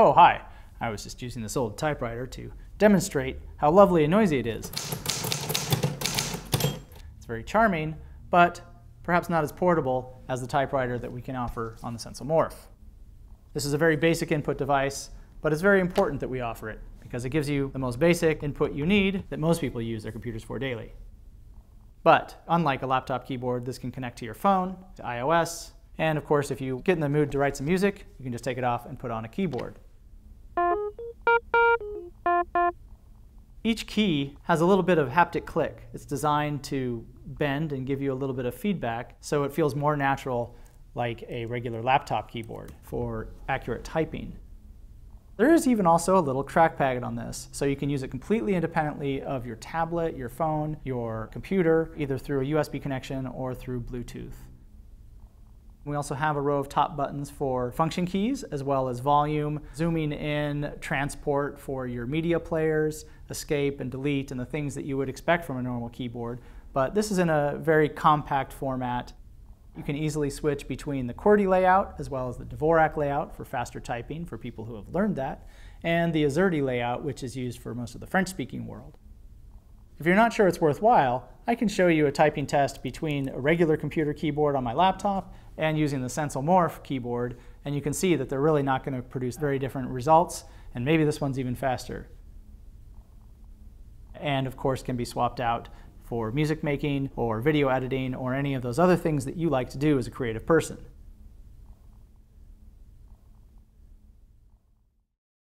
Oh, hi. I was just using this old typewriter to demonstrate how lovely and noisy it is. It's very charming, but perhaps not as portable as the typewriter that we can offer on the Sensel Morph. This is a very basic input device, but it's very important that we offer it because it gives you the most basic input you need that most people use their computers for daily. But unlike a laptop keyboard, this can connect to your phone, to iOS, and of course, if you get in the mood to write some music, you can just take it off and put on a keyboard. Each key has a little bit of haptic click. It's designed to bend and give you a little bit of feedback so it feels more natural like a regular laptop keyboard for accurate typing. There is even also a little trackpad on this, so you can use it completely independently of your tablet, your phone, your computer, either through a USB connection or through Bluetooth. We also have a row of top buttons for function keys, as well as volume, zooming in, transport for your media players, escape and delete, and the things that you would expect from a normal keyboard. But this is in a very compact format. You can easily switch between the QWERTY layout as well as the Dvorak layout for faster typing for people who have learned that, and the AZERTY layout, which is used for most of the French-speaking world. If you're not sure it's worthwhile, I can show you a typing test between a regular computer keyboard on my laptop and using the Sensel Morph keyboard, and you can see that they're really not going to produce very different results, and maybe this one's even faster. And of course can be swapped out for music making or video editing or any of those other things that you like to do as a creative person.